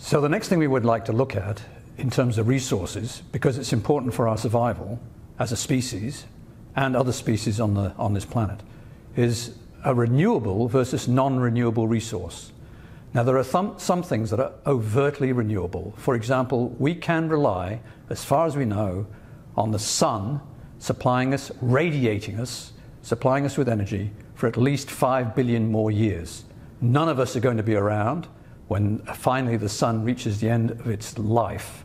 So the next thing we would like to look at in terms of resources, because it's important for our survival as a species and other species on, the, on this planet, is a renewable versus non-renewable resource. Now there are th some things that are overtly renewable. For example, we can rely, as far as we know, on the sun supplying us, radiating us, supplying us with energy for at least 5 billion more years. None of us are going to be around when finally the sun reaches the end of its life.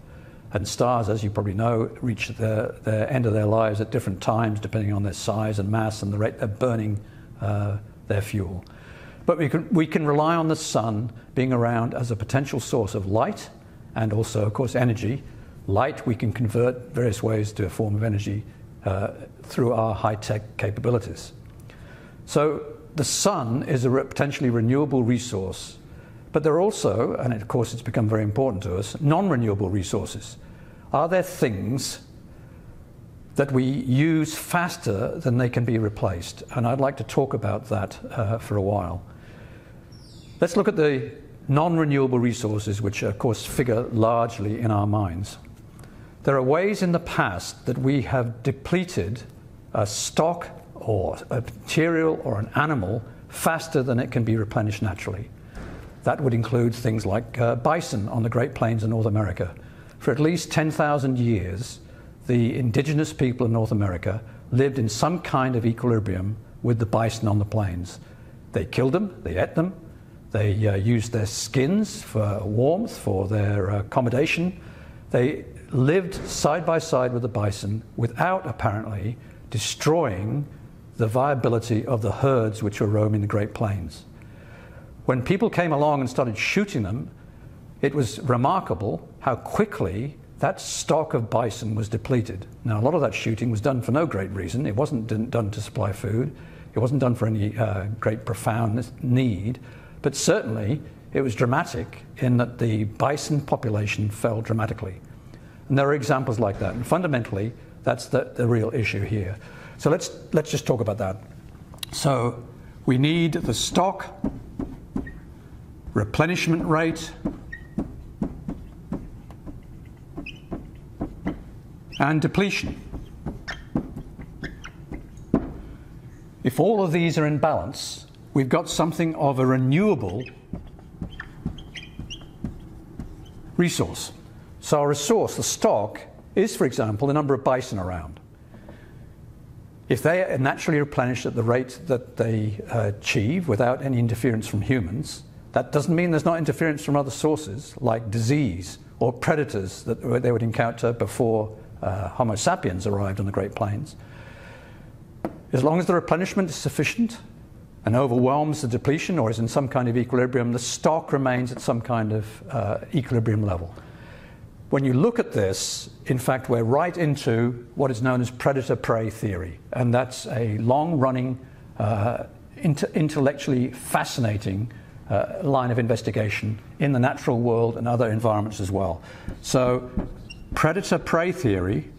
And stars, as you probably know, reach the, the end of their lives at different times, depending on their size and mass and the rate they're burning uh, their fuel. But we can, we can rely on the sun being around as a potential source of light and also, of course, energy. Light we can convert various ways to a form of energy uh, through our high-tech capabilities. So the sun is a potentially renewable resource, but there are also, and of course it's become very important to us, non-renewable resources. Are there things that we use faster than they can be replaced? And I'd like to talk about that uh, for a while. Let's look at the non-renewable resources, which of course figure largely in our minds. There are ways in the past that we have depleted a stock or a material or an animal faster than it can be replenished naturally. That would include things like uh, bison on the Great Plains of North America. For at least 10,000 years, the indigenous people of North America lived in some kind of equilibrium with the bison on the plains. They killed them, they ate them, they uh, used their skins for warmth, for their accommodation. They lived side by side with the bison without apparently destroying the viability of the herds which were roaming the Great Plains. When people came along and started shooting them, it was remarkable how quickly that stock of bison was depleted. Now, a lot of that shooting was done for no great reason. It wasn't done to supply food. It wasn't done for any uh, great profound need. But certainly, it was dramatic in that the bison population fell dramatically. And there are examples like that. And fundamentally, that's the, the real issue here. So let's, let's just talk about that. So we need the stock replenishment rate and depletion. If all of these are in balance, we've got something of a renewable resource. So our resource, the stock, is, for example, the number of bison around. If they are naturally replenished at the rate that they uh, achieve without any interference from humans, that doesn't mean there's not interference from other sources like disease or predators that they would encounter before uh, Homo sapiens arrived on the Great Plains. As long as the replenishment is sufficient and overwhelms the depletion or is in some kind of equilibrium, the stock remains at some kind of uh, equilibrium level. When you look at this, in fact, we're right into what is known as predator prey theory. And that's a long running, uh, inter intellectually fascinating uh, line of investigation in the natural world and other environments as well. So, predator prey theory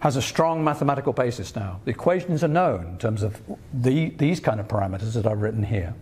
has a strong mathematical basis now. The equations are known in terms of the, these kind of parameters that I've written here.